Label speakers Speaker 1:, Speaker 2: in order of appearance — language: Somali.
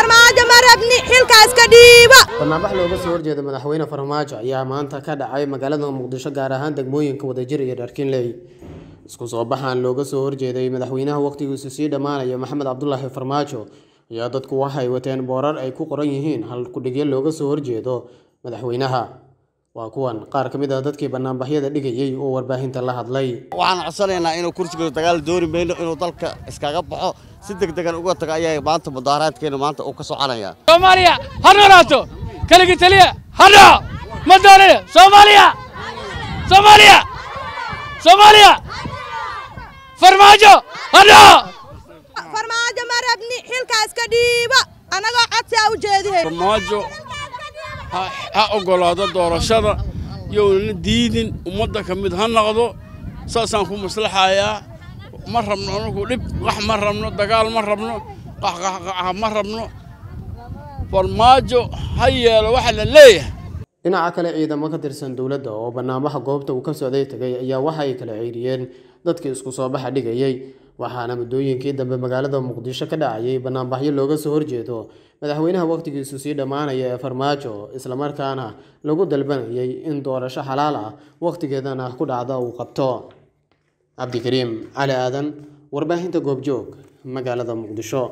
Speaker 1: farmaajo ma xilkaas ka dhiiba
Speaker 2: barnaamij looga soo horjeeda madaxweyne farmaajo ayaa maanta ka dhacay magaalada muqdisho gaar ahaan degmooyinka wadajir iyo dharkinley isku soo baxaan looga soo horjeeday madaxweynaha waqtigiisu sii dhammaanayo maxamed cabdulaahi farmaajo. Ayaa dadku waxay wateen boorar ay ku qoran yihiin hal kudhigyo looga soo horjeedo madaxweynaha waa kuwan qaar ka mid ah dadkii banaanbaxyada dhigayay oo warbaahinta la hadlay.
Speaker 3: Waxaan codsanaynaa inuu kursiga dagaal dooni mayno inuu dalka iskaga baxo si degdegan uga tago ayaa maanta mudaaharaadkeenu maanta uu ka soconaya.
Speaker 4: Soomaaliya ha noolaato! Keligii taliya ha dhaco ma doonaya soomaaliya! Soomaaliya! Soomaaliya! Farmaajo ha dhaco
Speaker 1: farmaajo ma rabni xilkaas ka dhiiba anagoo codsi a u jeedihay
Speaker 5: farmaajo ha oggolaado doorashada yownana diidin ummadda ka mid ha noqdo saasaan ku maslaxayaa. Ma rabno anugu dhib qax ma rabno dagaal ma rabno qaxqaxqaxa ma rabno. Farmaajo ha yeelo waxa la leeyahay.
Speaker 2: Dhinaca kale ciidamo ka tirsan dowladda oo banaanbaxa goobta uu ka socday tegay ayaa waxa ay kala ceyriyeen dadkii isku soo baxa dhigayay waxaana muddooyinkii dambe magaalada muqdisho ka dhacayay banaanbaxyo looga soo horjeedo. Madaxweynaha waqtigiisu sii dhammaanaya ee farmaajo islamarkaana lagu dalbanayay in doorasho xalaal ah waqtigeedana ku dhacda uu qabto. Cabdikariim cali aadan warbaahinta goobjoog magaalada muqdisho